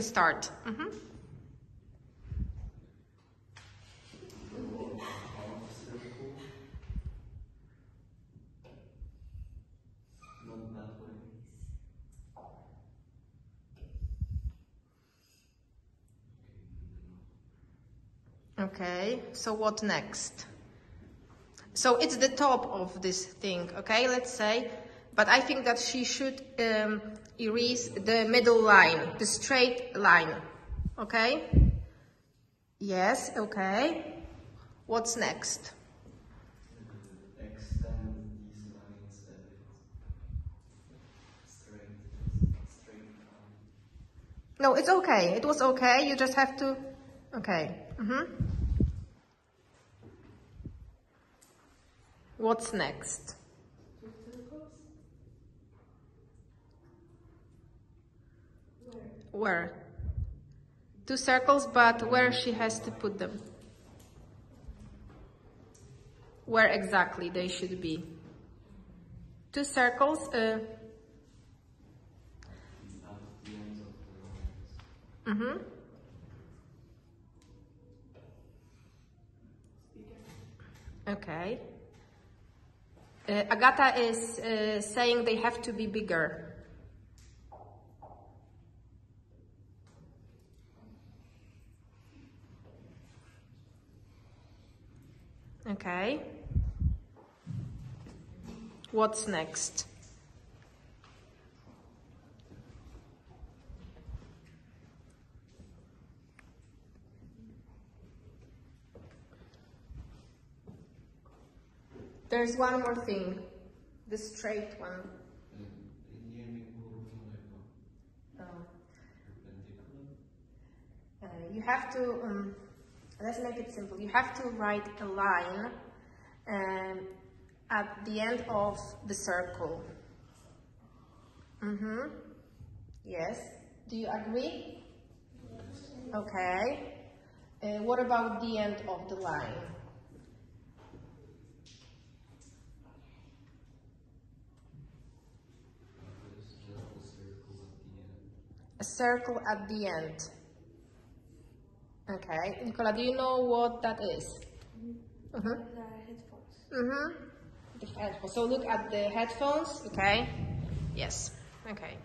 Start. That way. Okay, so what next? So it's the top of this thing, okay, let's say. But I think that she should um, erase the middle line, the straight line, okay? Yes, okay. What's next? No, it's okay. It was okay. You just have to. Okay. Mhm. What's next? Where? Two circles, but where she has to put them? Where exactly they should be? Two circles. Uh, lines. mhm. Okay. Uh, Agata is uh, saying they have to be bigger. Okay. What's next? There's one more thing. The straight one. Oh. Uh, you have to, um, let's make it simple. You have to write a line um, at the end of the circle. Mm-hmm. Yes. Do you agree? Okay. Uh, what about the end of the line? A circle at the end. A circle at the end. Okay. Nicola, do you know what that is? Mhm. The headphones. Mm-hmm. The headphones. So look at the headphones. Okay. Yes. Okay.